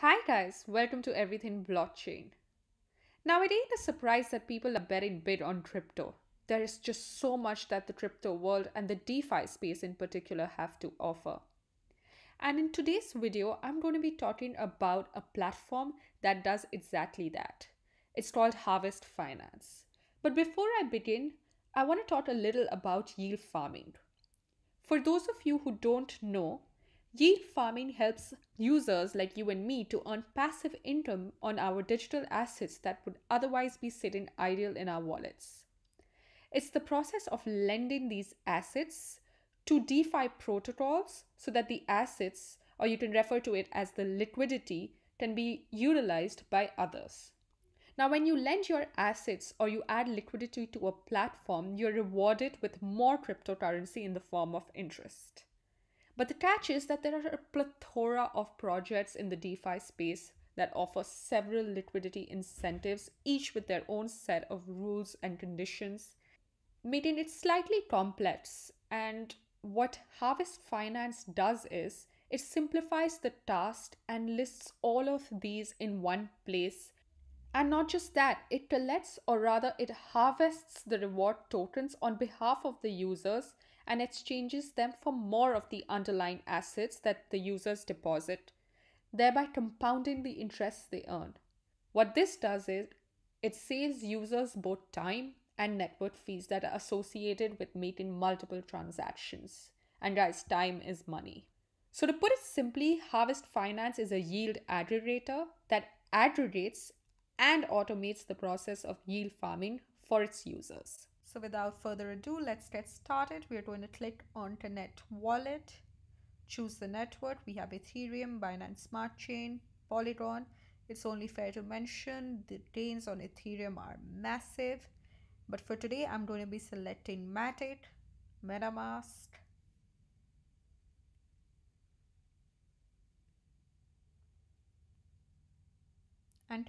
Hi guys, welcome to Everything Blockchain. Now it ain't a surprise that people are betting big on crypto. There is just so much that the crypto world and the DeFi space in particular have to offer. And in today's video, I'm going to be talking about a platform that does exactly that. It's called Harvest Finance. But before I begin, I want to talk a little about yield farming. For those of you who don't know, Yield farming helps users like you and me to earn passive income on our digital assets that would otherwise be sitting idle in our wallets. It's the process of lending these assets to DeFi protocols so that the assets, or you can refer to it as the liquidity, can be utilized by others. Now, when you lend your assets or you add liquidity to a platform, you're rewarded with more cryptocurrency in the form of interest. But the catch is that there are a plethora of projects in the DeFi space that offer several liquidity incentives, each with their own set of rules and conditions, making it slightly complex. And what Harvest Finance does is it simplifies the task and lists all of these in one place. And not just that, it collects or rather it harvests the reward tokens on behalf of the users and exchanges them for more of the underlying assets that the users deposit, thereby compounding the interest they earn. What this does is it saves users both time and network fees that are associated with making multiple transactions. And guys, time is money. So, to put it simply, Harvest Finance is a yield aggregator that aggregates and automates the process of yield farming for its users. So without further ado, let's get started. We're going to click on Connect Wallet, choose the network. We have Ethereum, Binance Smart Chain, Polygon. It's only fair to mention the gains on Ethereum are massive. But for today, I'm going to be selecting Matic, MetaMask, and.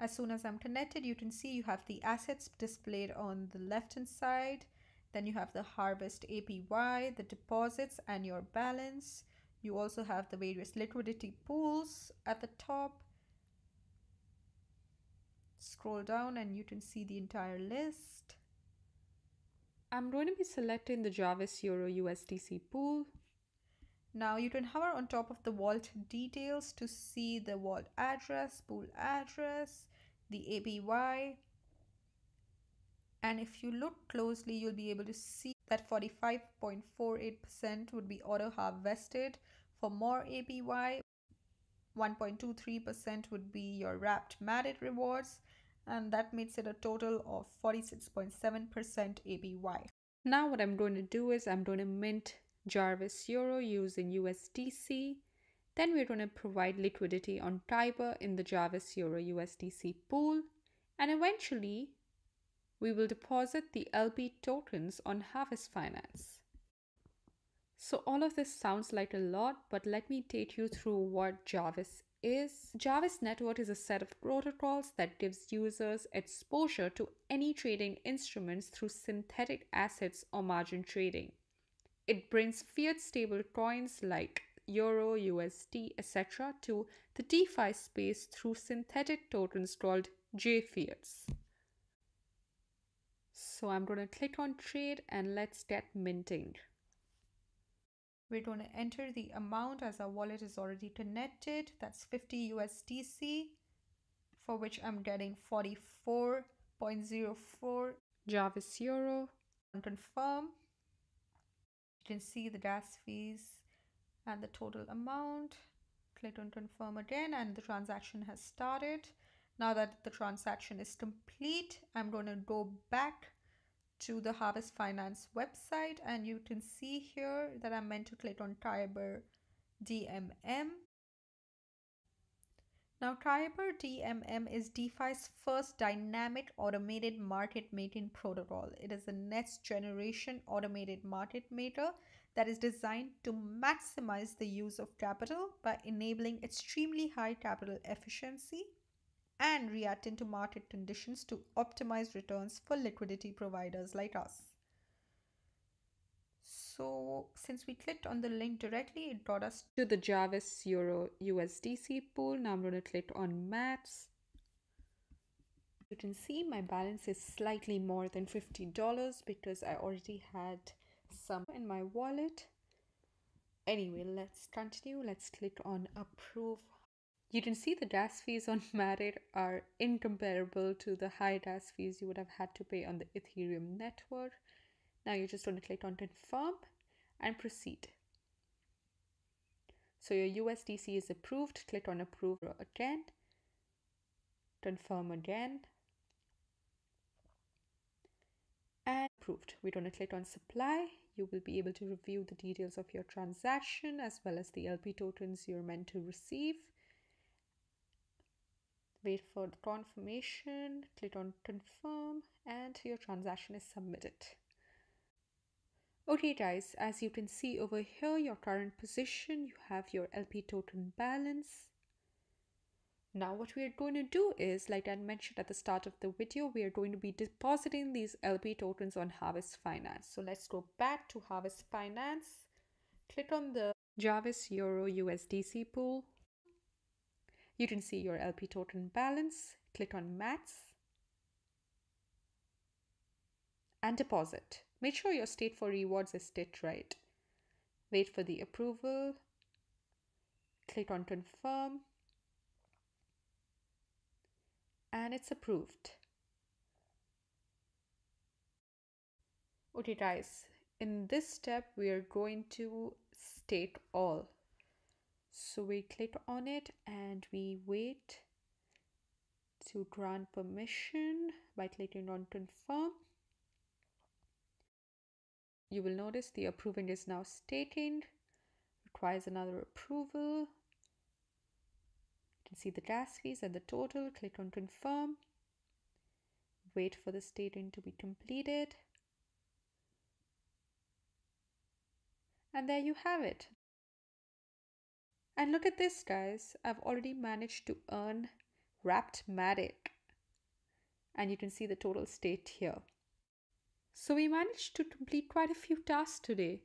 As soon as I'm connected, you can see you have the assets displayed on the left hand side. Then you have the harvest APY, the deposits and your balance. You also have the various liquidity pools at the top. Scroll down and you can see the entire list. I'm going to be selecting the Jarvis Euro USDC pool. Now you can hover on top of the vault details to see the vault address, pool address, the APY. And if you look closely, you'll be able to see that 45.48% would be auto harvested. For more APY, 1.23% would be your wrapped Matic rewards, and that makes it a total of 46.7% APY. Now what I'm going to do is I'm going to mint Jarvis Euro using USDC then we're going to provide liquidity on Kyber in the Jarvis Euro USDC pool. And eventually, we will deposit the LP tokens on Harvest Finance. So all of this sounds like a lot, but let me take you through what Jarvis is. Jarvis Network is a set of protocols that gives users exposure to any trading instruments through synthetic assets or margin trading. It brings fiat stable coins like Euro, USD, etc. to the DeFi space through synthetic tokens called JFiats. So I'm going to click on trade and let's get minting. We're going to enter the amount as our wallet is already connected. That's 50 USDC for which I'm getting 44.04 Jarvis Euro. And confirm. You can see the gas fees and the total amount. Click on confirm again and the transaction has started. Now that the transaction is complete, I'm going to go back to the Harvest Finance website and you can see here that I'm meant to click on Kyber DMM. Now Kyber DMM is DeFi's first dynamic automated market making protocol. It is a next generation automated market maker that is designed to maximize the use of capital by enabling extremely high capital efficiency and reacting to market conditions to optimize returns for liquidity providers like us. So since we clicked on the link directly, it brought us to the Jarvis Euro USDC pool. Now I'm going to click on Max. You can see my balance is slightly more than $50 because I already had some in my wallet. Anyway, let's continue. Let's click on approve. You can see the gas fees on Matic are incomparable to the high gas fees you would have had to pay on the Ethereum network. Now you're just going to click on confirm and proceed. So your USDC is approved. Click on approve again. Confirm again. And approved. We're going to click on supply. You will be able to review the details of your transaction as well as the LP tokens you're meant to receive. Wait for the confirmation, click on confirm, and your transaction is submitted. Okay guys, as you can see over here, your current position, you have your LP token balance. Now what we are going to do is, like I mentioned at the start of the video, we are going to be depositing these LP tokens on Harvest Finance. So let's go back to Harvest Finance, click on the Jarvis Euro USDC pool. You can see your LP token balance, click on Max and deposit. Make sure your state for rewards is state right. Wait for the approval. Click on confirm. And it's approved. Okay guys, in this step we are going to stake all. So we click on it and we wait to grant permission by clicking on confirm you will notice the approving is now staking, requires another approval. See the gas fees and the total, click on confirm. Wait for the staking to be completed. And there you have it. And look at this guys, I've already managed to earn Wrapped Matic. And you can see the total state here. So we managed to complete quite a few tasks today.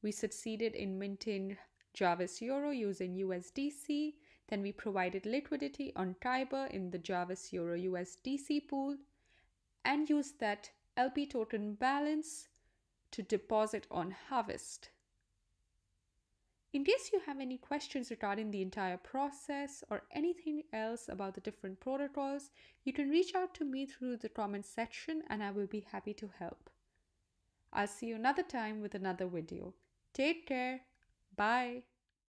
We succeeded in minting Jarvis Euro using USDC. Then we provided liquidity on Kyber in the Jarvis Euro USDC pool and used that LP token balance to deposit on Harvest. In case you have any questions regarding the entire process or anything else about the different protocols, you can reach out to me through the comment section and I will be happy to help. I'll see you another time with another video. Take care. Bye.